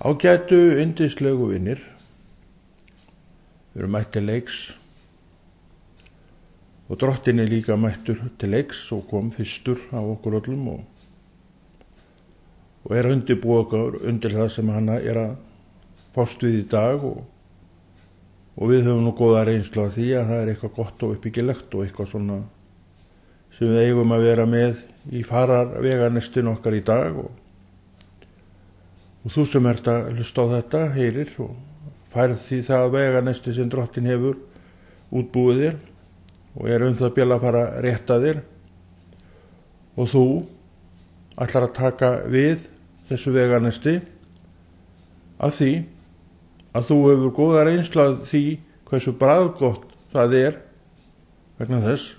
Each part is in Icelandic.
Ágætu indislegu vinnir, við erum mætt til leiks. Og drottin er líka mættur til leiks og kom fyrstur á okkur öllum og, og er undirbúið okkur undir það sem hann er að fást við í dag og, og við höfum nú góða reynslu af því að það er eitthvað gott og uppbyggilegt og eitthvað svona sem við eigum að vera með í fararveganistin okkar í dag og og þú sem ert að hlusta á þetta heyrir og færð því það veganesti sem drottin hefur útbúið þér og er um það bjala að fara að þér. Og þú ætlar að taka við þessu veganesti af því að þú hefur góða reynslað því hversu bræðgótt það er vegna þess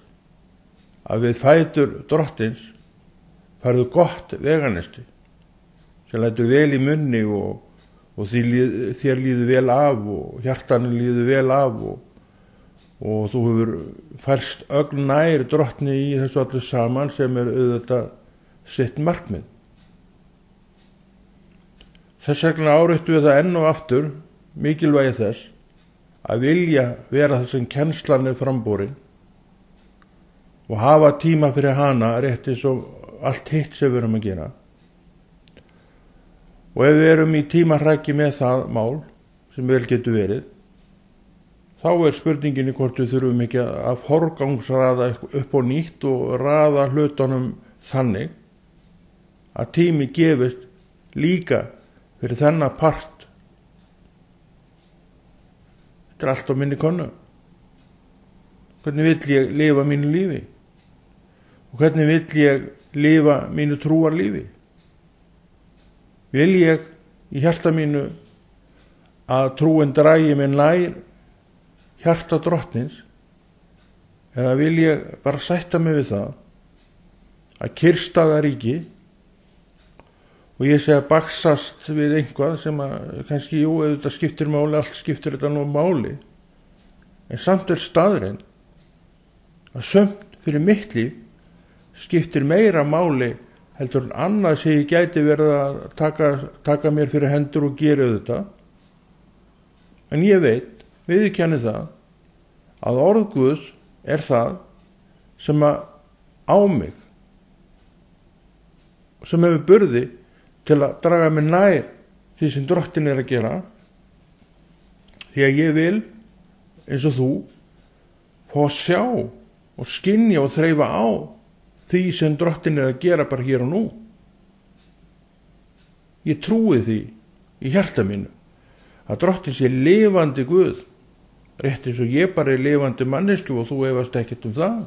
að við fætur drottins færðu gott veganesti sem lætur vel í munni og, og líð, þér líður vel af og hjartanin líður vel af og, og þú hefur færst ögn nær drottni í þessu allir saman sem er auðvitað sitt markmið. Þess vegna áreittu við það enn og aftur mikilvægi þess að vilja vera þessum kennslan er frambúrin og hafa tíma fyrir hana rétt eins og allt hitt sem við erum að gera og ef við erum í tímarræki með það mál sem vel getur verið þá er spurninginni hvort við þurfum ekki að forgangsraða upp á nýtt og raða hlutunum þannig að tími gefist líka fyrir þennan part. Þetta er allt á minni konu hvernig vill ég lifa mínu lífi? Og hvernig vill ég lifa mínu trúar lífi vil ég í hjarta mínu að trúin drægi mig nær hjarta drottnins eða vil ég bara sætta mig við það að kyrstaða ríki? Og ég að baksast við einhvað sem að kannski, jú, ef þetta skiptir máli allt skiptir þetta nú máli. En samt er staðurinn að sömt fyrir mitt líf skiptir meira máli heldur en annað sem ég gæti verið að taka, taka mér fyrir hendur og gera þetta en ég veit viðkenni það að orðguðs er það sem að á mig sem hefur burði til að draga mig nær því sem drottin er að gera. Því að ég vil eins og þú fá að sjá og skinja og þreyfa á því sem drottin er að gera bara hér og nú. Ég trúi því í hjarta mínu að drottin sé lifandi Guð rétt eins og ég bara er lifandi mannesku og þú efast ekkert um það.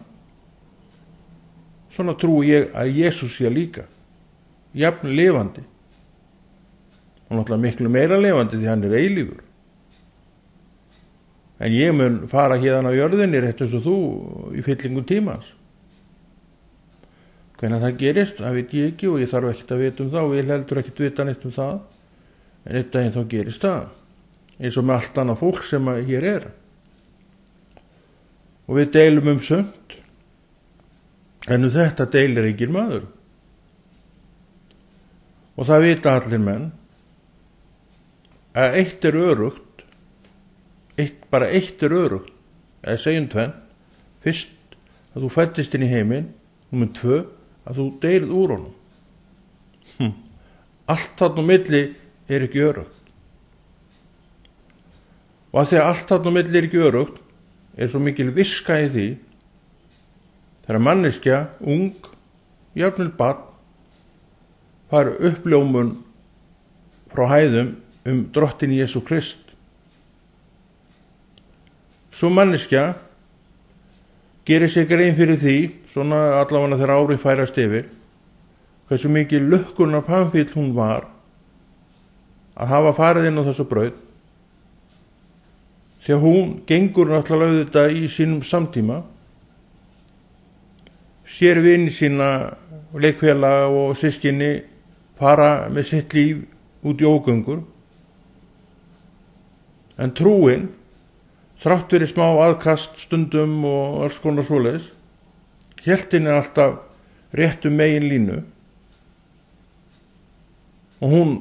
Svona trúi ég að Jésús sé líka jafn lifandi og náttúrulega miklu meira lifandi því hann er eilífur. En ég mun fara hérna á jörðinni rétt eins og þú í fyllingum tímans Hvernig það gerist, það veit ég ekki og ég þarf ekkert að vita um það og ég heldur ekkert vita neitt um það. En eitt daginn þá gerist það. Eins og með allt annað fólk sem hér er. Og við deilum um sönd. En um þetta deilir engin maður. Og það vita allir menn að eitt er örugt, eitt, bara eitt er örugt, eða segjum tvenn, fyrst að þú fættist inn í heiminn, nummið tvö, að þú deyrið úr honum. Hm. allt þarna milli er ekki örugt og að því að allt þarna milli er ekki örugt er svo mikil viska í því þegar manneskja ung, jafnvel barn fara uppljómun frá hæðum um drottin Jésu Krist. Svo manneskja gerir sig grein fyrir því svona allavega þegar ári færast yfir hversu mikið lukkunar pamfíl hún var að hafa farið inn á þessu brauð því að hún gengur náttúrulega auðvitað í sínum samtíma sér vini sína leikfélag og sískinni fara með sitt líf út í ógöngur. En trúin þrátt verið smá aðkast stundum og alls konar svoleiðis Hjeltin er alltaf réttu megin línu. Og hún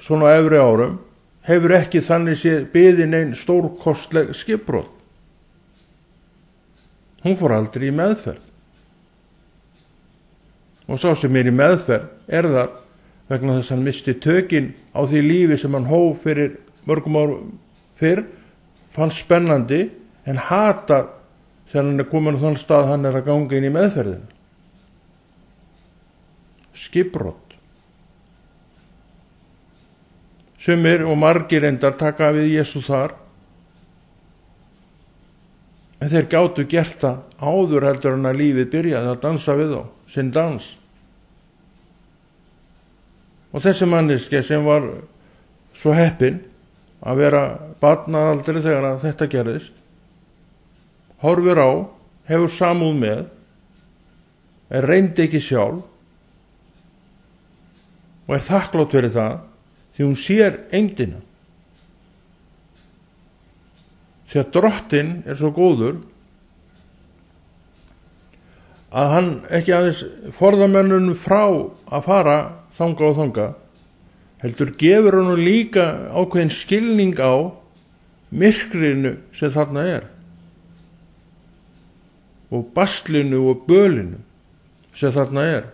svona efri árum hefur ekki þannig séð byðin einn stórkostleg skipbrot. Hún fór aldrei í meðferð. Og sá sem er í meðferð er það vegna þess að hann misti tökin á því lífi sem hann hóf fyrir mörgum árum fyrr fann spennandi en hata þegar hann er komin á þann stað hann er að ganga inn í meðferðin skipbrott sumir og margir endar taka við Jésu þar. En þeir gáttu gert það áður heldur hann að lífið byrjaði að dansa við þá, sinn dans. Og þessi manniski sem var svo heppin að vera barnaðaldri þegar þetta gerðist horfir á, hefur samúð með er reyndi ekki sjálf og er þakklátt verið það því hún sér engdina því að drottin er svo góður að hann ekki aðeins forðamennunum frá að fara þanga og þanga heldur gefur hann líka ákveðin skilning á myrkrinu sem þarna er og baslinu og bölinu sem þarna er.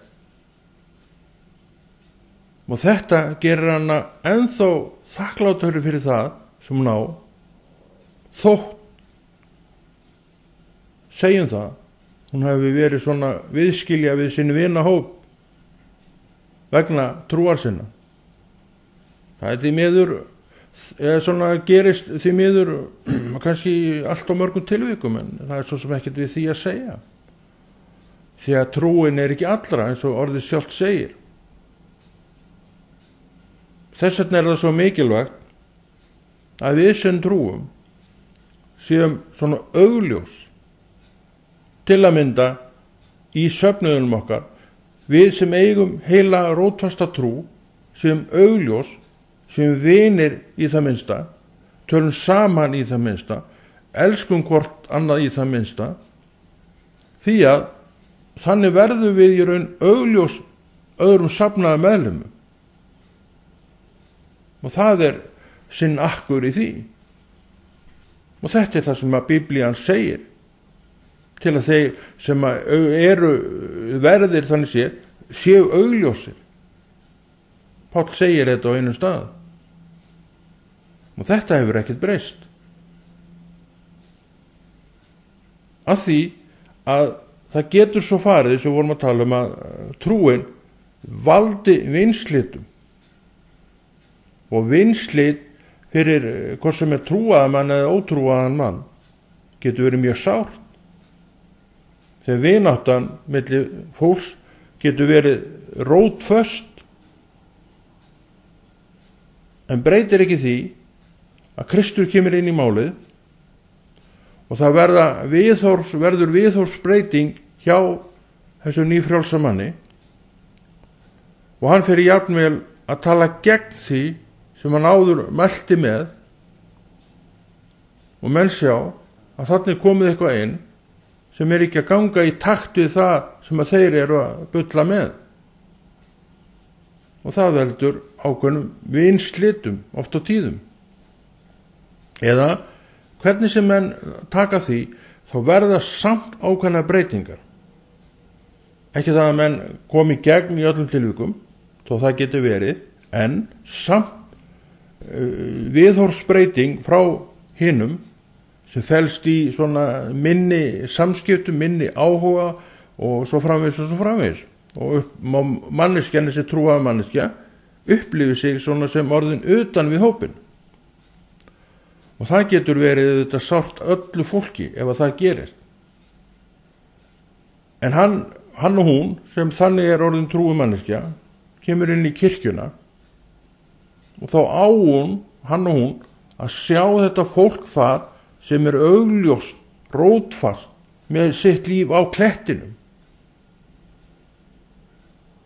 Og þetta gerir hann að ennþá þakkláttöru fyrir það sem hún á þótt segjum það hún hefði verið svona viðskilja við sinni vinahóp vegna trúar sinna það er því miður eða svona gerist því miður kannski allt á mörgum tilvíkum en það er svo sem ekkert við því að segja. Því að trúin er ekki allra eins og orðið sjálft segir. Þess vegna er það svo mikilvægt að við sem trúum séum svona augljós til að mynda í söfnuðunum okkar. Við sem eigum heila rótfasta trú séum augljós séum vinir í það minnsta tölum saman í það minnsta elskum hvort annað í það minnsta því að þannig verður við í raun augljós öðrum safnaða meðlumum og það er sinn akkur í því. Og þetta er það sem að biblían segir til að þeir sem eru verðir þannig sér séu augljósir Pál segir þetta á einu stað. Og þetta hefur ekkert breyst. Að því að það getur svo farið sem vorum að tala um að trúin valdi vinslitum og vinslit fyrir eh, hvort sem er trúaða mann eða ótrúaðan mann getur verið mjög sárt. Þegar vináttan mellir fólks getur verið rótföst en breytir ekki því að Kristur kemur inn í málið og það verða viðhórs, verður viðhórsbreyting hjá þessu nýfrjálsa manni. Og hann fyrir jafnvel að tala gegn því sem hann áður meldi með. Og menn sjá að þannig komið eitthvað inn sem er ekki að ganga í takt við það sem að þeir eru að bylla með. Og það veldur ákveðnum vinslitum oft á tíðum. Eða hvernig sem menn taka því þá verða samt ákveðna breytingar. Ekki það að menn komi gegn í öllum tilvíkum þó það getur verið en samt viðhorsbreyting frá hinnum sem fælst í minni samskiptum, minni áhuga og svo framvegs og svo framvegs og upp, manneskjan þessi trúaða manneskja upplifir sig svona sem orðin utan við hópin og það getur verið þetta sátt öllu fólki ef að það gerist. En hann, hann og hún sem þannig er orðin trúi manneskja kemur inn í kirkjuna. Og þá á hún, hann og hún að sjá þetta fólk það sem er augljóst, rótfast með sitt líf á klettinum.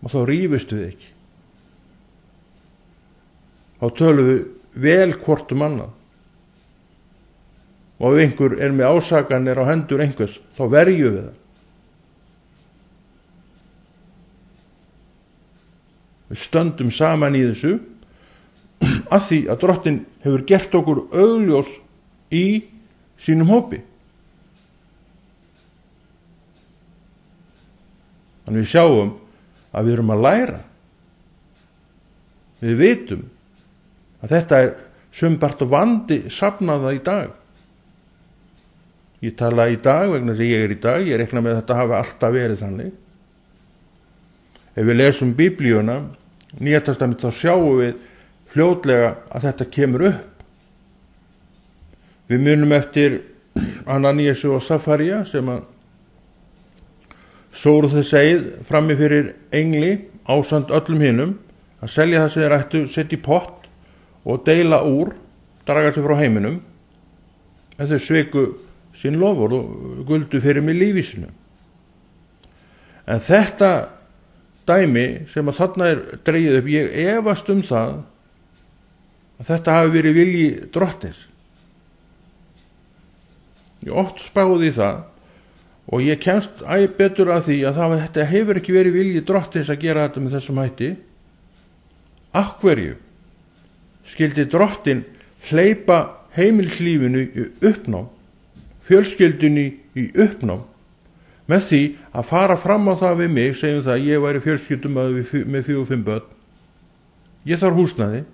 Og þá rýfist við ekki þá tölum við vel hvortum annað. Og ef einhver er með ásaganir á hendur einhvers þá verju við það. Við stöndum saman í þessu af því að drottin hefur gert okkur augljós í sínum hópi. Þannig við sjáum að við erum að læra. Við vitum að þetta er sumbart vandi safnaða í dag. Ég tala í dag vegna þess að ég er í dag ég rekna með að þetta hafi alltaf verið þannig. Ef við lesum biblíuna nýjartastament þá sjáum við fljótlega að þetta kemur upp. Við munum eftir Ananíasu og Safaria sem að sóru þess eigið frammi fyrir engli ásand öllum hinnum að selja það sem þeir ættu setja í pott og deila úr draga sig frá heiminum. En þau sveiku sín lofur og guldu fyrir mig lífísinu en þetta dæmi sem að þarna er dreyið upp ég efast um það að þetta hafi verið vilji drottins. Ég oft spáði það og ég kemst æg betur að því að það, þetta hefur ekki verið vilji drottins að gera þetta með þessum hætti. Akverju skildi drottin hleypa heimilslífinu í uppnám fjölskyldunni í uppnám með því að fara fram á það við mig segjum það að ég væri fjölskyldum með fjög og fimm börn. Ég þarf húsnaði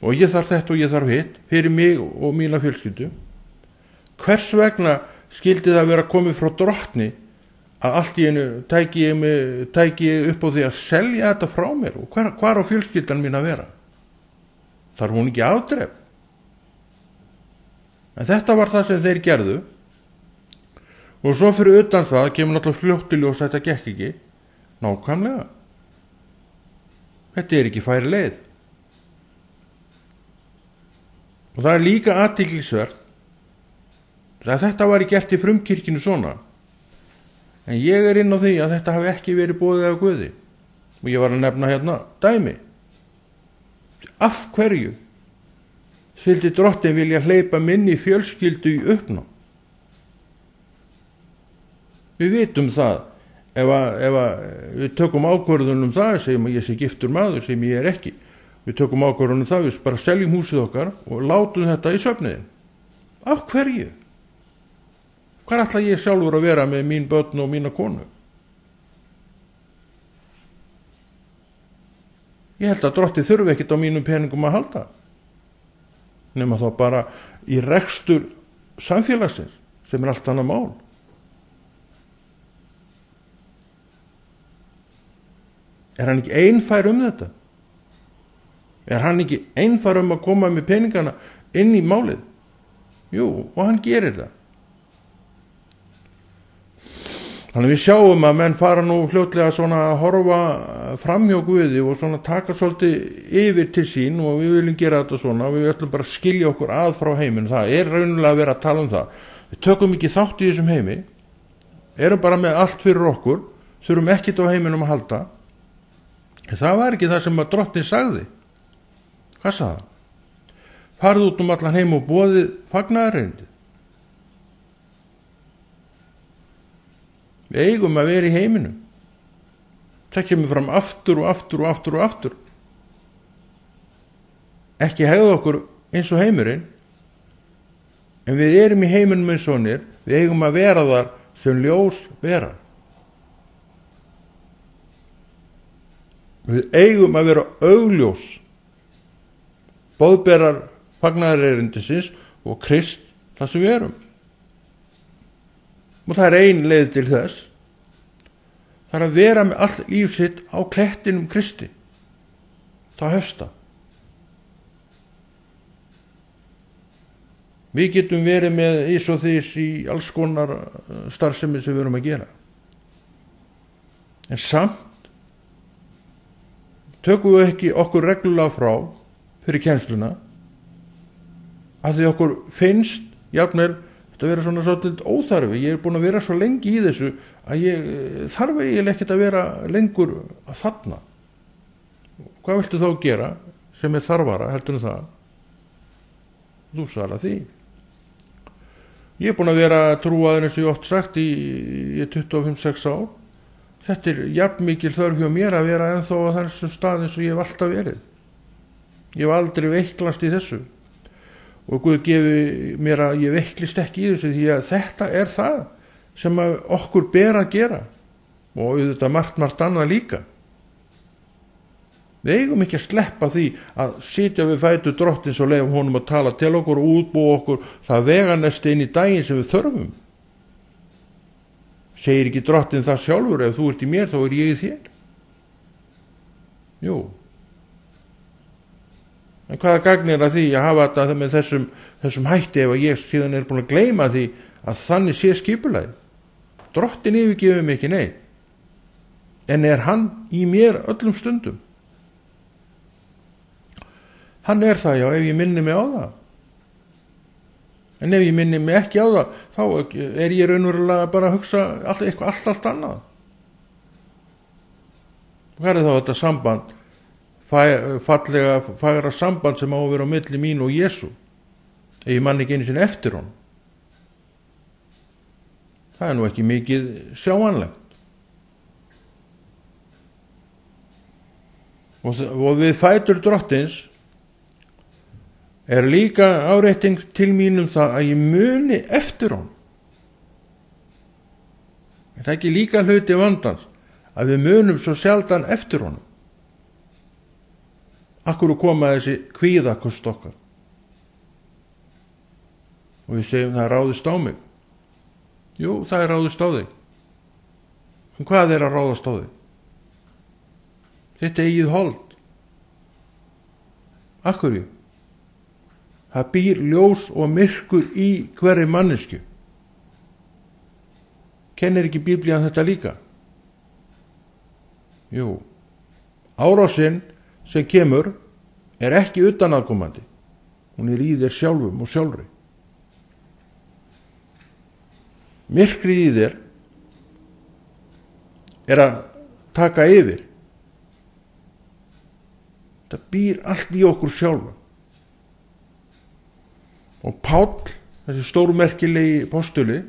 og ég þarf þetta og ég þarf hitt fyrir mig og mína fjölskyldu. Hvers vegna skildi það vera komið frá drottni að allt í einu tæki ég, mig, tæki ég upp á því að selja þetta frá mér? Og hvar, hvar á fjölskyldan mín að vera þar hún ekki afdref en þetta var það sem þeir gerðu. Og svo fyrir utan það kemur náttúrulega fljóttiljós að þetta gekk ekki. Nákvæmlega. Þetta er ekki færi leið. Og það er líka aðtiklisvert að þetta var gert í frumkirkinu svona. En ég er inn á því að þetta hafi ekki verið bóðið af Guði. Og ég var að nefna hérna dæmi af hverju fylgdi drottin vilja hleypa minni fjölskyldu í uppná við vitum það. Ef, að, ef að við tökum ákvörðunum það sem ég sé giftur maður sem ég er ekki. Við tökum ákvörðunum það við bara seljum húsið okkar og látum þetta í söfniðin af hverju? Hvað ætla ég sjálfur að vera með mín börn og mína konu? Ég held að drotti þurfi ekkit á mínum peningum að halda. Nefna þá bara í rekstur samfélagsins sem er allt annað mál. Er hann ekki einfær um þetta? Er hann ekki einfær um að koma með peningana inn í málið? Jú, og hann gerir það. Þannig við sjáum að menn fara nú hljótlega svona að horfa framhjá Guði og svona taka svolítið yfir til sín og við viljum gera þetta svona og við ætlum bara að skilja okkur að frá heiminn. Það er raunulega að vera að tala um það. Við tökum ekki þátt í þessum heimi, erum bara með allt fyrir okkur, þurfum ekkit á heiminum að halda. Það var ekki það sem að drottin sagði. Hvað sagði það? Farðu út um allan heim og bóðið fagnæðarreyndir. Við eigum að vera í heiminum. Það kemur fram aftur og aftur og aftur og aftur. Ekki hegða okkur eins og heimurinn en við erum í heiminum eins og nýr við eigum að vera þar sem ljós vera við eigum að vera augljós bóðberar fagnarreirindisins og krist þar sem við erum og það er ein leið til þess. Það er að vera með all líf sitt á klettinum Kristi. Það höfsta við getum verið með ís og þís í alls konar uh, starfsemi sem við verum að gera. En samt tökum við ekki okkur reglulega frá fyrir kjensluna að því okkur finnst jafnvel þetta verður svona svolítið óþarfi. Ég er búin að vera svo lengi í þessu að ég eh, þarf eiginlega ekkert að vera lengur að þarna. Hvað viltu þá gera sem er þarfara heldur en það? Þú svala því. Ég er búin að vera trúaður eins og ég oft sagt í, í 25-6 ár. Þetta er jafn mikil þörf hjá mér að vera ennþá á þessum stað eins og ég hef alltaf verið. Ég hef aldrei veiklast í þessu og Guð gefi mér að ég veiklist ekki í þessu því að þetta er það sem okkur ber að gera. Og auðvitað margt, margt annað líka. Við eigum ekki að sleppa því að sitja við fætu drottins og leiðum honum að tala til okkur og útbúa okkur það veganesti inn í daginn sem við þörfum. Segir ekki drottin það sjálfur ef þú ert í mér þá er ég í þér. Jú en hvaða gagnir að því að hafa þetta með þessum, þessum hætti ef að ég síðan er búin að gleima því að þannig sé skipulæð drottin yfirgefum ekki neitt. En er hann í mér öllum stundum? Hann er það já ef ég minni mig á það. En ef ég minni mig ekki á það þá er ég raunverulega bara að hugsa all, eitthvað allt allt annað. Hvað er þá þetta samband fallega fagra samband sem á að vera á milli mín og Jésu ef ég mann ekki einu sinni eftir hún það er nú ekki mikið sjáanlegt. Og, og við fætur drottins er líka áreiting til mínum það að ég muni eftir hún það er ekki líka hluti vandans að við munum svo sjaldan eftir honum akkur koma þessi kvíðakust okkar? Og við segjum það ráðist á mig. Jú það er ráðist á þig. En hvað er að ráðast á þig? Þetta eigið hold. Akkurju það býr ljós og myrkur í hverju mannesku kennir ekki bíblíðan þetta líka? Jú. Árásinn sem kemur er ekki utanaðkomandi. Hún er í þér sjálfum og sjálfri. Myrkrið í þér er að taka yfir. Það býr allt í okkur sjálfa og Páll þessi stórmerkilegi postuli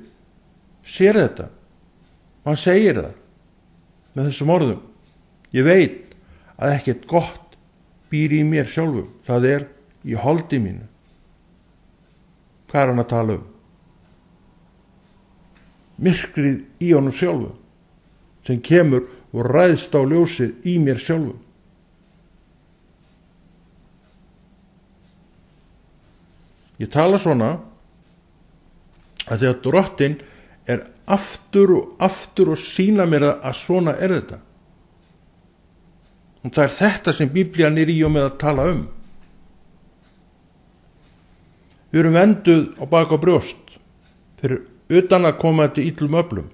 sér þetta. Og hann segir það með þessum orðum. Ég veit að ekkert gott býr í mér sjálfum. Það er í holdi mínu. Hvað er hann að tala um? Myrkrið í honum sjálfum sem kemur og ræðst á ljósið í mér sjálfum. Ég tala svona að þegar drottin er aftur og aftur og sína mér að svona er þetta og það er þetta sem biblían er í og með að tala um. Við erum venduð á baka brjóst fyrir utan að koma til íllum öflum.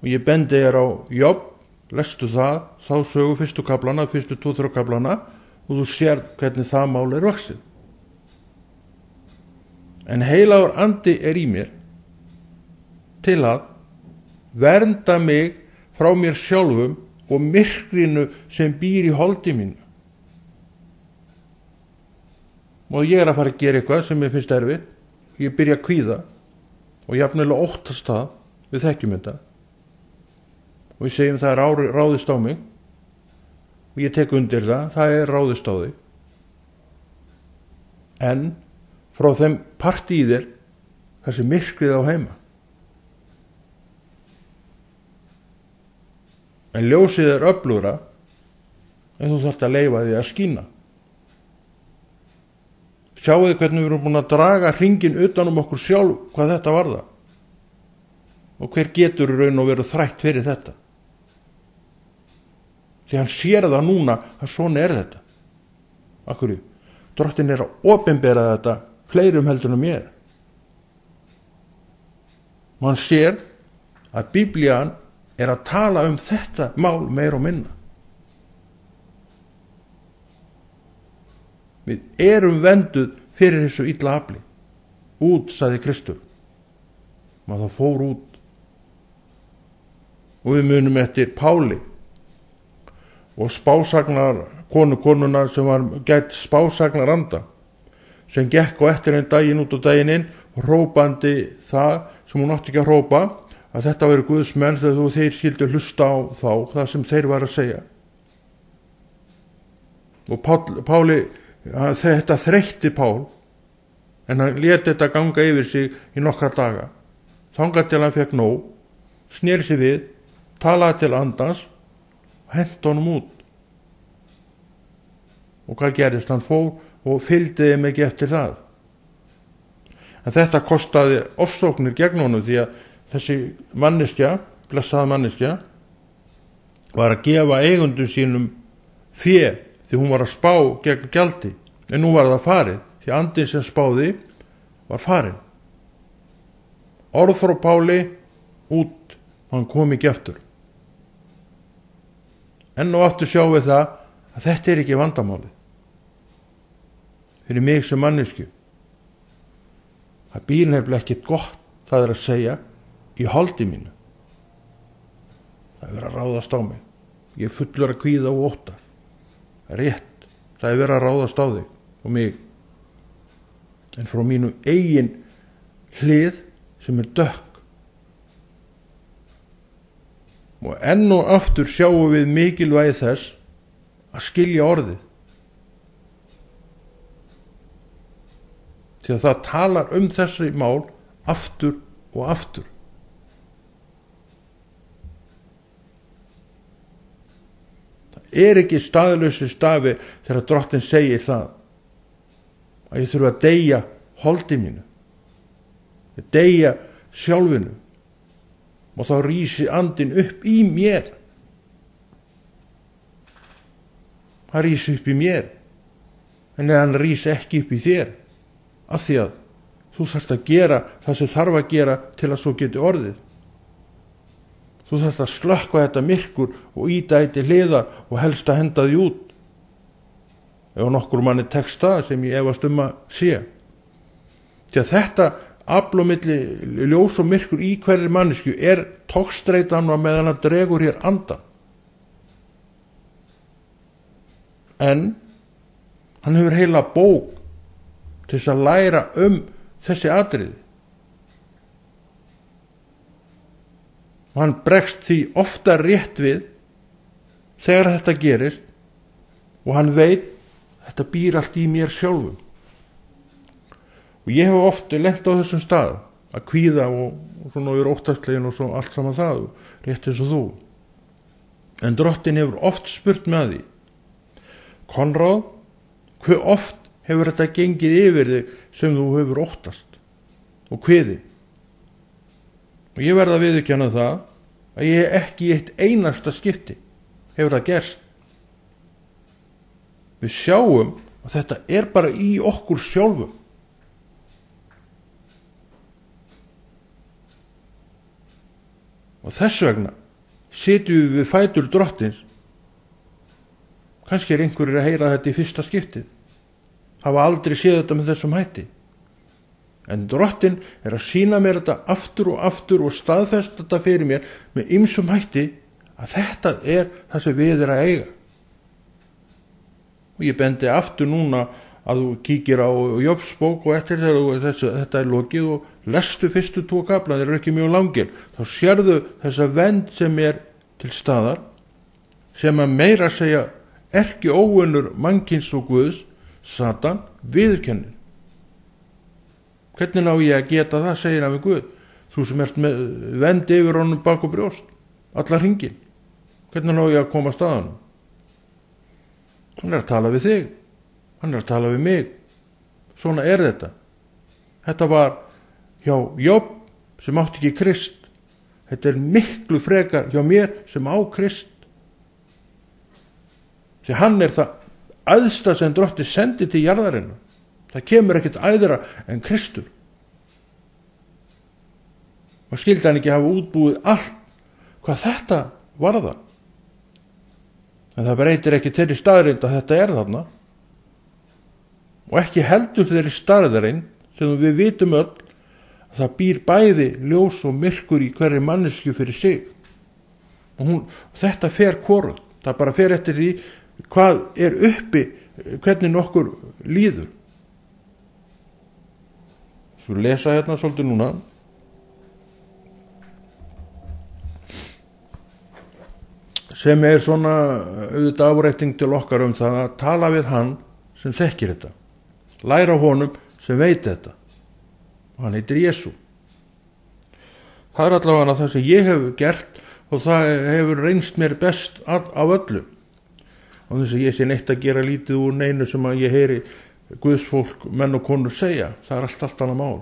Og ég bendi þér á jobb, lestu það þá sögu fyrstu kaplana, fyrstu tóþrá kaplana og þú sér hvernig það mál er vaksið en heilagur andi er í mér til að vernda mig frá mér sjálfum og myrkrinu sem býr í holdi mínu. Og ég er að fara að gera eitthvað sem ég finnst erfið ég byrja að kvíða og ég hafnilega óttast það. Við þekkjum þetta. Og við segjum það er ráðist á mig. Og ég tek undir það. Það er ráðist á þig. En frá þeim partí í þér þessi myrkrið á heima en ljósið er öflura en þú þarfst að leifa því að skína. Sjáu þið hvernig við erum búin að draga hringin utan um okkur sjálf hvað þetta var það og hver getur raun og veru þrætt fyrir þetta? Því hann sér það núna að svona er þetta. Akkur í drottin er að ofinbera þetta fleirum heldur en mér. Mann sér að biblían er að tala um þetta mál meir og minna. Við erum venduð fyrir þessu illa afli. Út, saði Kristur. Maður þá fór út. Og við munum eftir Páli og spásagnar konu konuna sem var gætt spásagnar anda sem gekk á eftir einn daginn út á daginn inn og rópandi það sem hún átti ekki að rópa að þetta veri Guðs menn þegar þeir skildi hlusta á þá það sem þeir var að segja. Og Pál, Páli þetta þreytti Pál en hann leti þetta ganga yfir sig í nokkra daga. Þangað til hann fekk nóg snýr sér við talaði til andans og hent honum út. Og hvað gerist hann fór og fylgdi þeim ekki eftir það. En þetta kostaði ofsóknir gegn honum því að þessi manneskja blessaða manneskja var að gefa eigundum sínum fjö því hún var að spá gegn gjaldi. En nú var það farið því andin sem spáði var farin orð frá Páli út hann kom ekki eftir enn og aftur sjáum við það að þetta er ekki vandamáli fyrir mig sem mannesku það býr nefnilega ekkit gott það er að segja í holdi mínu. Það er verið að ráðast á mig. Ég fullur að kvíða og óta rétt það er verið að ráðast á þig og mig. En frá mínu eigin hlið sem er dökk. Og enn og aftur sjáum við mikilvægi þess að skilja orðið. Því að það talar um þessi mál aftur og aftur er ekki staðlösi stafi þegar drottin segir það að ég þurfa að deyja holdi mínu að deyja sjálfinu? Og þá rýsi andin upp í mér. Hann rýsi upp í mér en hann rýsi ekki upp í þér af því að þú þarfst að gera það sem þarf að gera til að svo geti orðið þú þarfst að slökka þetta myrkur og íta eitt í hliða og helst að henda því út. Ef nokkur manni texta sem ég efast um að sé. Því að þetta aflómiðli ljós og myrkur í hverju mannesku er tókstreitan og meðan að dregur hér andan en hann hefur heila bók til þess að læra um þessi atrið og hann bregst því ofta rétt við þegar þetta gerist og hann veit þetta býr allt í mér sjálfum. Og ég hef ofta lengt á þessum stað að kvíða og, og svona yfir óttastlegin og svo allt saman það rétt eins og þú. En drottin hefur oft spurt með því. Konráð hver oft hefur þetta gengið yfir þig sem þú hefur óttast og hviði og ég verða að viðkjanna það að ég ekki í eitt einasta skipti hefur það gerst. Við sjáum að þetta er bara í okkur sjálfum. Og þess vegna sitjum við fætur drottins kannski er einhverjir að heyra þetta í fyrsta skiptið. Hafa aldrei séð þetta með þessum hætti en drottin er að sína mér þetta aftur og aftur og staðfest þetta fyrir mér með ymsum hætti að þetta er það sem við er að eiga. Og ég bendi aftur núna að þú kíkir á Jópsbók og eftir þegar þetta er lokið og lestu fyrstu tvo kapla, þeir eru ekki mjög langir þá sérðu þessa vend sem er til staðar sem að meira segja erki óunur mannkins og Guðs Satan viðkennir hvernig ná ég að geta það segir hann við Guð? Þú sem ert með vendi yfir honum bak og brjóst allar hringin hvernig ná ég að koma staðanum hann er að tala við þig. Hann er að tala við mig. Svona er þetta. Þetta var hjá Jobb sem átti ekki krist. Þetta er miklu frekar hjá mér sem á krist. Því hann er það aðsta sem drótti sendi til jarðarinn það kemur ekkert æðra en Kristur. Og skildi hann ekki hafa útbúið allt hvað þetta varða en það breytir ekki þeirri staðrind að þetta er þarna. Og ekki heldur þeirri staðrind sem við vitum öll að það býr bæði ljós og myrkur í hverju mannesku fyrir sig. Og hún, þetta fer korun það bara fer eftir því hvað er uppi hvernig nokkur líður svo lesa hérna svolítið núna. Sem er svona auðvitað afrætting til okkar um það að tala við hann sem þekkir þetta. Læra honum sem veit þetta. Og hann heitir Jésu það er allavega það sem ég hef gert og það hefur reynst mér best af öllu. Og þess að ég sé neitt að gera lítið úr neinu sem að ég heyri Guðsfólk, menn og konur segja það er allt allt annað mál.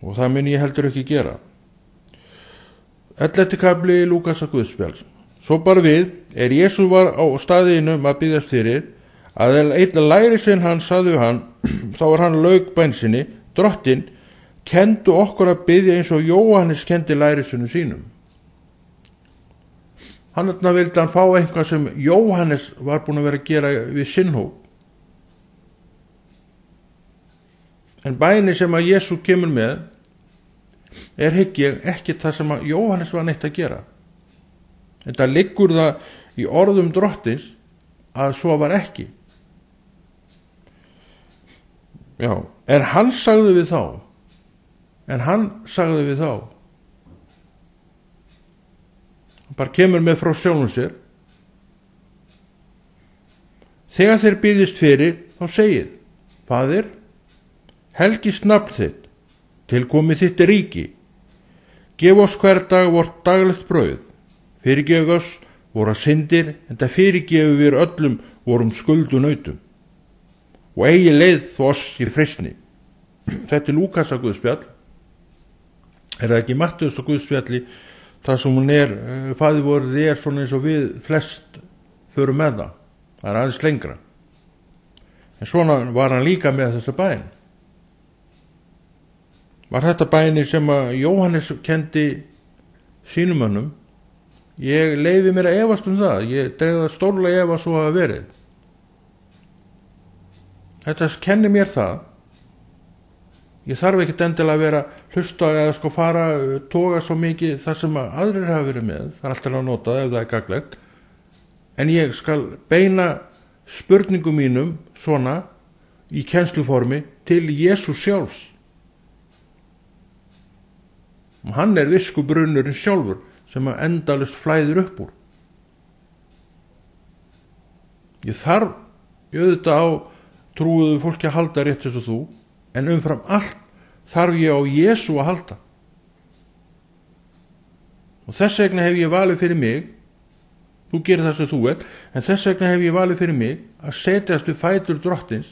Og það mun ég heldur ekki gera. 11. kabli í Lúkasa Guðspjáls svo bara við er Jésu var á staðinum að byggast fyrir að einn læri sinn hann saðu hann þá er hann laug bænsinni drottin kendu okkur að byggja eins og Jóhannes kendi læri sinnu sínum. Hann vildi hann fá einhvað sem Jóhannes var búin að vera að gera við sinnhó en bæni sem að Jésu kemur með er higgi ekki það sem að Jóhannes var neitt að gera. Þetta liggur það í orðum drottins að svo var ekki. Já, en hann sagði við þá? En hann sagði við þá? Hann bara kemur með frá sjálfum sér. Þegar þeir býðist fyrir þá segið fadir helgist nafn þitt til komið þitt ríki. Gef oss hver dag vort daglegt brauð. Fyrirgef oss voru að syndir en það fyrirgefu við öllum vorum skuldunautum og eigi leið þoss í frisni þetta er Lúkasa Guðspjall. Er það ekki Mattius og Guðspjalli? Þar sem hún er fæði voruð er svona eins og við flest fyrir með það. Það er aðeins lengra. En svona var hann líka með þessa bæn var þetta bæni sem að Jóhannes kendi sínumönnum ég leiði mér að efast um það. Ég degða stórlega ef að svo hafa verið. Þetta kenni mér það. Ég þarf ekkert endilega að vera hlusta eða sko fara toga svo mikið þar sem að aðrir hafa verið með. Það er alltaf að nota ef það er gaglegt en ég skal beina spurningum mínum svona í kennsluformi til Jésu sjálfs og hann er visku brunnurinn sjálfur sem að endalust flæðir upp úr. Ég þarf ég auðvitað á trúuðu fólki að halda rétt eins og þú en umfram allt þarf ég á Jésu að halda. Og þess vegna hef ég valið fyrir mig þú gerir það sem þú er en þess vegna hef ég valið fyrir mig að setjast við fætur drottins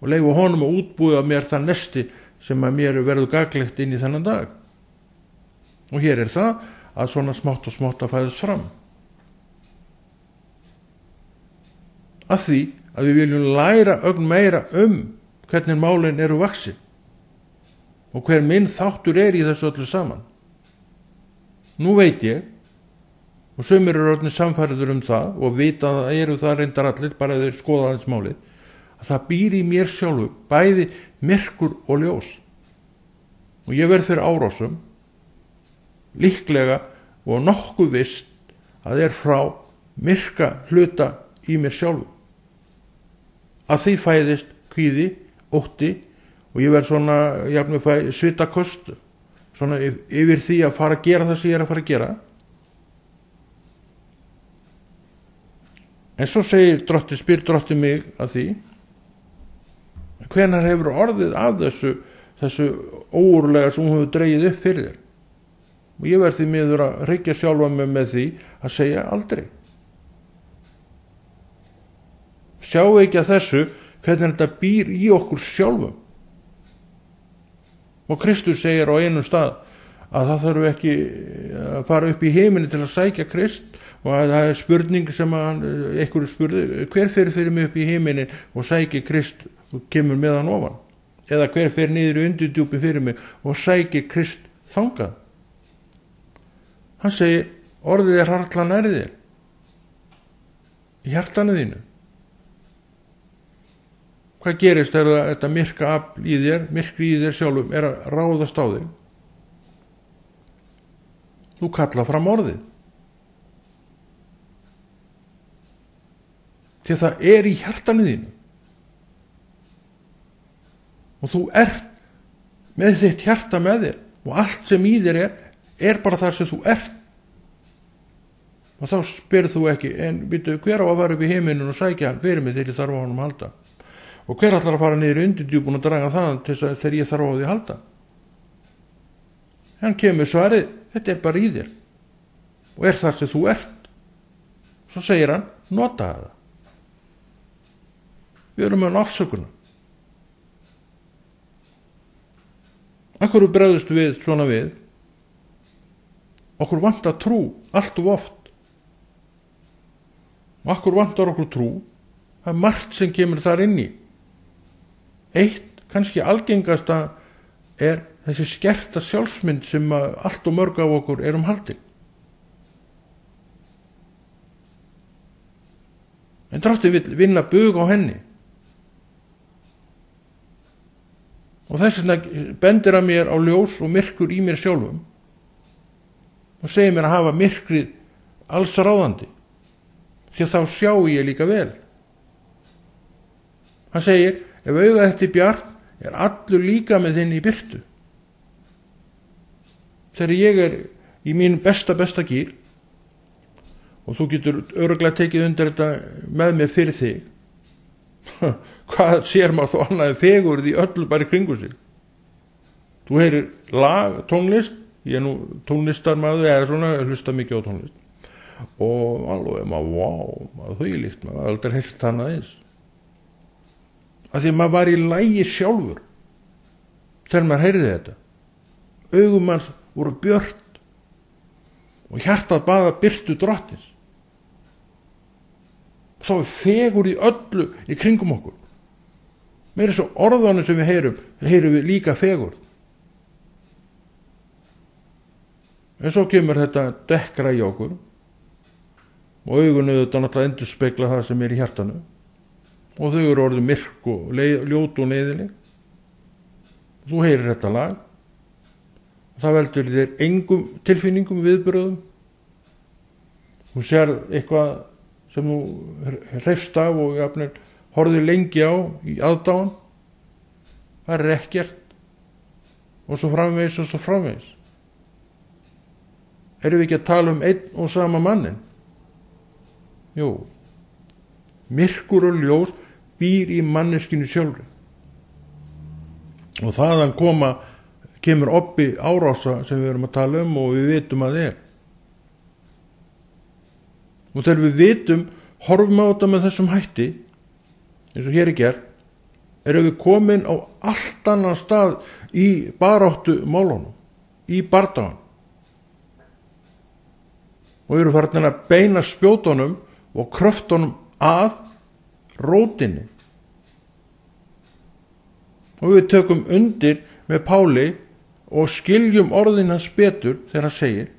og leifu honum að útbúða mér það nesti sem að mér verður gaglegt inn í þennan dag og hér er það að svona smátt og smátt að fæðast fram. Að því að við viljum læra ögn meira um hvernig málinn eru vaksin og hver minn þáttur er í þessu öllu saman. Nú veit ég og sömur eru öllum samfæriður um það og vita að það eru það reyndar allir bara þeir skoða hans málið að það býr í mér sjálfu bæði myrkur og ljós. Og ég verð fyrir árásum líklega og nokkuð vist að er frá myrka hluta í mér sjálfu að því fæðist kvíði, ótti og ég verð svona, jafnveg fæ svitakost svona yfir því að fara að gera það sem ég er að fara að gera. En svo segir drotti, spyr drotti mig að því hvenar hefur orðið af þessu þessu óurlega sem hún hefur dreyið upp fyrir þér og ég verð því miður að reykja sjálfa mig með því að segja aldrei. Sjáu ekki að þessu hvernig þetta býr í okkur sjálfum. Og Kristus segir á einu stað að það þarf ekki að fara upp í heiminni til að sækja Krist. Og að það er spurning sem að einhverju spurði hver fyrir fyrir mig upp í heiminni og sækja Krist og kemur meðan ofan? Eða hver fyrir niður í undurdjúpi fyrir mig og sækja Krist þangað hann segir orðið er hartla nærðir í hjartanu þínu. Hvað gerist er það þetta myrka afl í þér myrkri í þér sjálfum er að ráðast á þig? Þú kalla fram orðið. Því það er í hjartanu þínu. Og þú ert með þitt hjarta með þér og allt sem í þér er er bara það sem þú ert. Og þá spyrð þú ekki en býtu hver á að fara upp í heiminin og sækja hann? Fyrir mig þegar ég þarf á hann að halda. Og hver ætlar að fara niður í undirdjúbun og draga það til þess að þegar ég þarf á því að halda? Hann kemur svarið þetta er bara í þér. Og er það sem þú ert. Svo segir hann nota það. Við erum með afsökunum. Akkur bregðust við svona við okkur vantar trú allt og oft. Og akkur vantar okkur trú. Það er margt sem kemur þar inn í. Eitt kannski algengasta er þessi skerta sjálfsmynd sem allt og mörg af okkur er um haldin. En drátti vil vinna bug á henni. Og þess vegna bendir að mér á ljós og myrkur í mér sjálfum og segir mér að hafa myrkrið alls ráðandi því þá sjá ég líka vel. Hann segir ef auðvitað þetta er bjart er allur líka með þinn í byrtu þegar ég er í mín besta besta gýr og þú getur öruglega tekið undir þetta með mér fyrir þig hvað sér maður þó annað fegur því öllu bara kringu sig? Þú heyrir lag, tónlist ég er nú tónlistar maður eða svona, hlusta mikið á tónlist. Og alveg maður, wow maður þau líkt, maður aldrei heilt hann aðeins að því maður var í lægi sjálfur þegar maður heyrði þetta. Augum manns voru björnt og hjartað baða byrtu drottins. Þá er fegur í öllu í kringum okkur. Með þessu orðanum sem við heyrum heyrum við líka fegur en svo kemur þetta dekkra í okkur og augunni þetta náttúrulega endur spekla það sem er í hjartanu. Og þau eru orðið myrk og leið, ljótu og neyðileg þú heyrir þetta lag. Og það veldur þér engum tilfinningum viðbröðum þú sér eitthvað sem þú hreifst af og jafnir, horfið lengi á í aðdáðan það er ekkert. Og svo framvegs og svo framvegs erum við ekki að tala um einn og sama mannin jú. Myrkur og ljós býr í manneskinu sjálfur og þaðan koma kemur oppi árása sem við erum að tala um og við vitum að það er. Og þegar við vitum horfum á þetta með þessum hætti eins og hér er gert erum við komin á allt annan stað í baráttu málunum í bardagan og erum farin að beina spjótonum og kröftonum að rótinni. Og við tökum undir með Páli og skiljum orðin hans betur þegar hann segir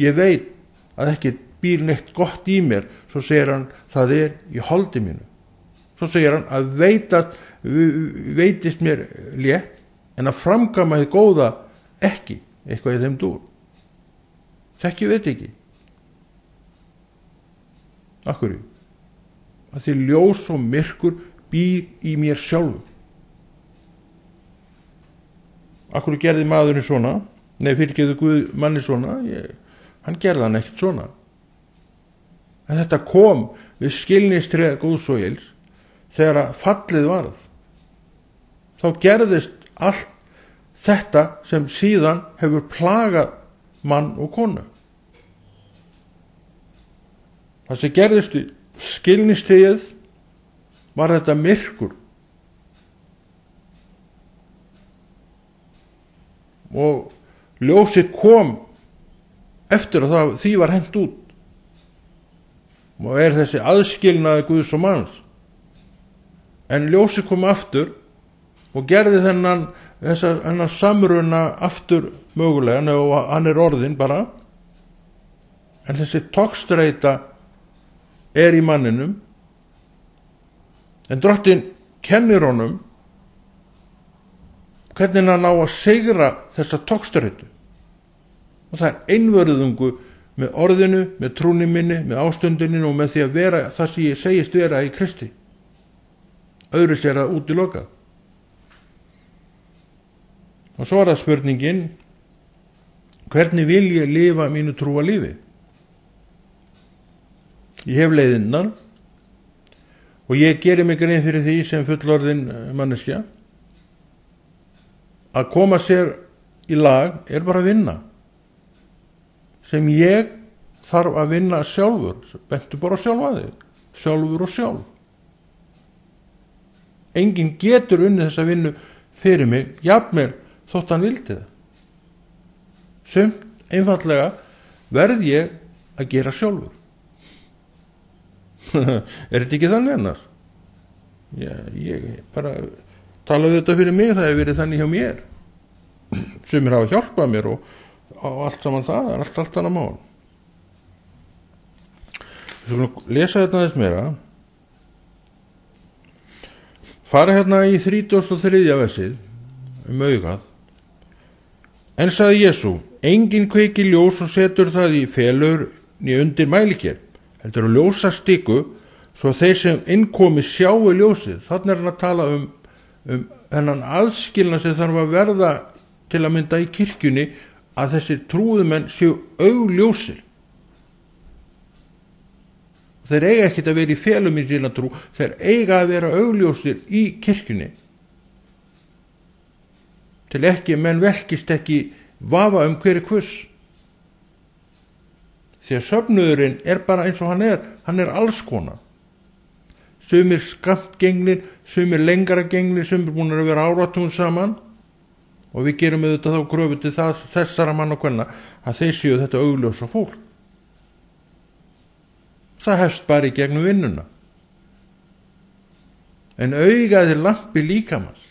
ég veit að ekki býr neitt gott í mér. Svo segir hann það er í holdi mínu. Svo segir hann að veita, veitist mér létt en að framkama þið góða ekki eitthvað í þeim dúr. Þekki veit ekki akkur að því ljós og myrkur býr í mér sjálfu akkur gerði maðurinn svona? Nei fyrir getur Guð manni svona. Ég, hann gerði hann ekkert svona. En þetta kom við skilnistrið góðs og hils þegar að fallið varð þá gerðist allt þetta sem síðan hefur plagað mann og konu það sem gerðist í skilnistriðið var þetta myrkur. Og ljósið kom eftir að það, því var hendt út. Og er þessi aðskilnaði Guðs og manns. En ljósi kom aftur og gerði þennan þennan samruna aftur mögulega og hann er orðin bara. En þessi tókstreita er í manninum en drottin kennir honum hvernig hann á að segra þessa tókstreitu og það er einverðungu með orðinu, með trúni minni, með ástundinu og með því að vera það sem ég segist vera í Kristi. Öðru sér að út í loka. Og svo er það spurningin, hvernig vil ég lifa mínu trúa lífi? Ég hef leiðinnar og ég gerir mig grein fyrir því sem fullorðin manneskja að koma sér í lag er bara að vinna. Sem ég þarf að vinna sjálfur bentu bara sjálf að þig sjálfur og sjálf. Enginn getur unni þessa vinnu fyrir mig jafnvel þótt hann vildi það. Sumt einfallega verð ég að gera sjálfur er þetta ekki þannig annars Já, ég bara talaðu þetta fyrir mig það hefur verið þannig hjá mér. Sem er að hjálpa mér og, og allt saman það er allt allt annað mál. Svo lesa þetta aðeins meira. Fara hérna í 33. versið um augað. En saði Jésu engin kveiki ljós og setur það í felur niður undir mælikjær heldur að ljósa styku svo þeir sem innkomi sjáu ljósið. Þannig er hann að tala um, um hennan aðskilna sem þarf að verða til að mynda í kirkjunni að þessir trúðumenn séu augljósir. Þeir eiga ekkert að vera í felum í sína trú þeir eiga að vera augljósir í kirkjunni. Til ekki menn velkist ekki vafa um hverju hvers því að söfnuðurinn er bara eins og hann er. Hann er alls konar. Sumir skamt gengnir sumir lengara gengnir sumir búin að vera áratún saman. Og við gerum auðvitað þá gröfu til það, þessara mann og hvenna að þeir séu þetta augljósa fólk. Það hefst bara í gegnum vinnuna. En augaði lampi líkamanns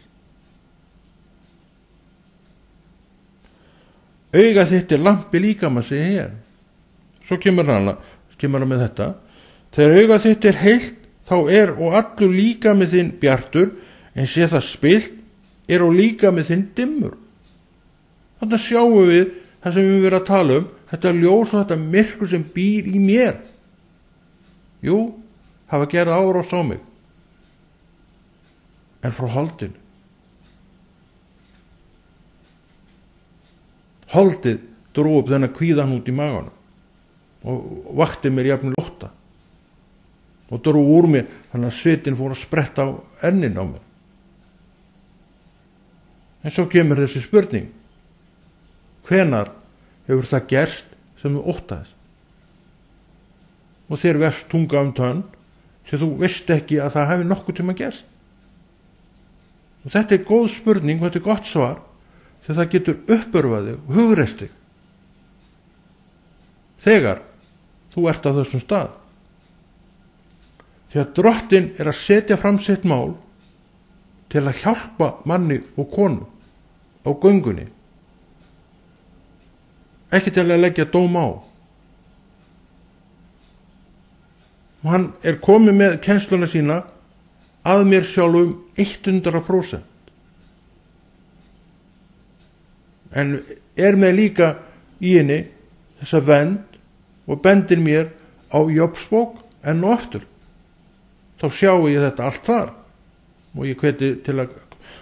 auga þitt er lampi líkamanns segir hér svo kemur hann kemur hann með þetta. Þegar auga þitt er heilt þá er og allur líka með þinn bjartur en sé það spilt er og líka með þinn dimmur. Þannig að sjáum við það sem við verðum að tala um þetta ljós og þetta myrkur sem býr í mér. Jú hafa gerð ára á sá mig. En frá holdinu. Holdið dró upp þennan kvíðan út í maganum og vakti mér jafnum lóta og dró úr mér þannig að svitin fór að spretta á ennin á mér. En svo kemur þessi spurning. Hvenar hefur það gerst sem þú óttaðist? Og þér verðst tunga um tönn sem þú veist ekki að það hefur nokkuð tíma gerst. Og þetta er góð spurning og þetta er gott svar þegar það getur uppörfaði og hugreist þig. Þegar þú ert á þessum stað. Því að drottin er að setja fram sitt mál til að hjálpa manni og konu á göngunni ekki til að leggja dóm á. Og hann er komið með kennsluna sína að mér sjálfum 100% en er með líka í henni þessa vend og bendir mér á jobbsbók enn og aftur. Þá sjáu ég þetta allt þar. Og ég hveti til að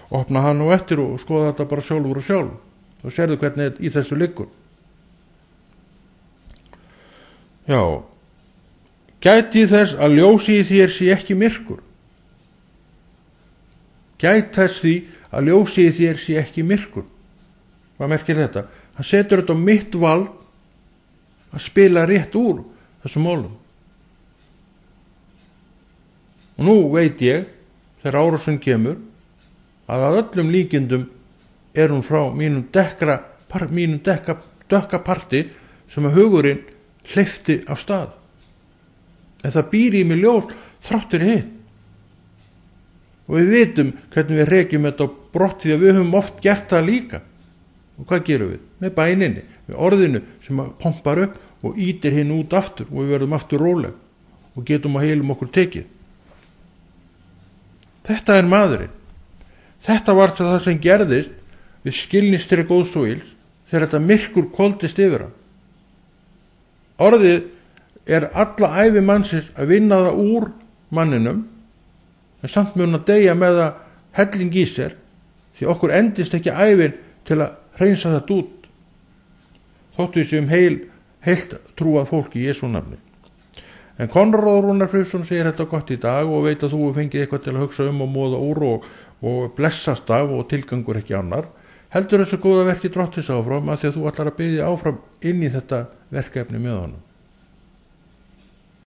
opna hann og eftir og skoða þetta bara sjálfur og sjálf og serðu hvernig í þessu liggur. Já gæti þess að ljósi í þér sé ekki myrkur? Gæti þess því að ljósi í þér sé ekki myrkur? Hvað merkir þetta? Hann setur þetta á mitt vald að spila rétt úr þessum mólum og nú veit ég þegar árásun kemur að að öllum líkindum er hún frá mínum dekkra mínum dekka, dökka parti sem að hugurinn hlifti af stað. En það býr í mig ljós þráttur hitt. Og við vitum hvernig við reykjum þetta á brott því að við höfum oft gert það líka. Og hvað gerum við? með bæninni, orðinu sem pompar upp og ítir hinn út aftur og við verðum aftur róleg og getum að heilum okkur tekið. Þetta er maðurinn. Þetta var það sem gerðist við skilnistri góðs og íls þegar þetta myrkur koldist yfir hann. Orðið er alla æfi mannsins að vinna það úr manninum en samt mjög að deyja með að helling í sér því okkur endist ekki æfin til að hreinsa þetta út þóttu við séum heil heilt trúað fólki í Jésu nafni En Konráð Rúnar Frifsson segir þetta gott í dag og veit að þú fengið eitthvað til að hugsa um og móða úr og, og blessast af og tilgangur ekki annar. Heldur þessu góða verki drottis áfram að því að þú ætlar að byggja áfram inn í þetta verkefni með honum.